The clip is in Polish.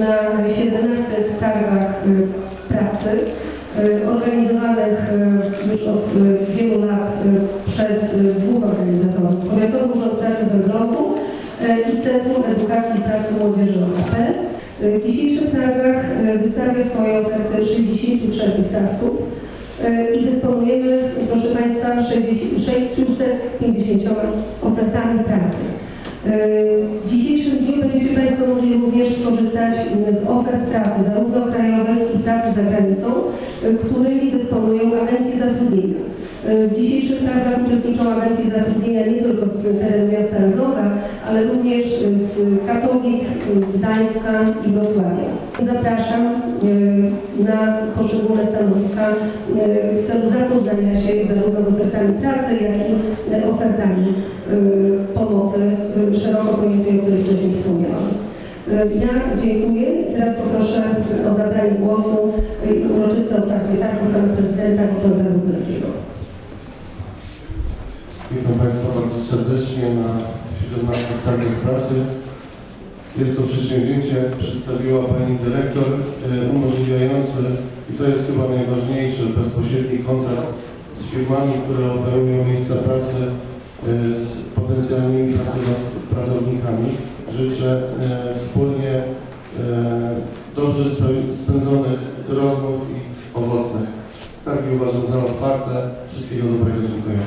na 17 targach y, pracy y, organizowanych y, już od wielu lat przez dwóch organizatorów. Powiatowy Urząd Pracy w Elblągu i Centrum Edukacji Pracy Młodzieży OKP. Y, W dzisiejszych targach wystawia swoje oferty 63 wystawców i dysponujemy, proszę Państwa, 60 650 ofertami pracy. W mogli również skorzystać z ofert pracy, zarówno krajowych i pracy za granicą, którymi dysponują agencje zatrudnienia. W dzisiejszych targach uczestniczą agencje zatrudnienia nie tylko z terenu miasta Elbląga, ale również z Katowic, Gdańska i Wrocławia. Zapraszam na poszczególne stanowiska w celu zapoznania się zarówno z ofertami pracy, jak i ofertami pomocy szeroko pojętej, o której wcześniej. Ja dziękuję. Teraz poproszę o zabranie głosu i uroczyste otwarcie targu pana prezydenta Witolda Lubelskiego. Witam Państwa bardzo serdecznie na 17 targach pracy. Jest to przedsięwzięcie, przedstawiła Pani Dyrektor, e, umożliwiające, i to jest chyba najważniejsze, bezpośredni kontakt z firmami, które oferują miejsca pracy e, z potencjalnymi pracow- pracownikami. Życzę e, wspólnie e, dobrze spędzonych rozmów i owocnych. Targi uważam za otwarte. Wszystkiego dobrego, dziękuję.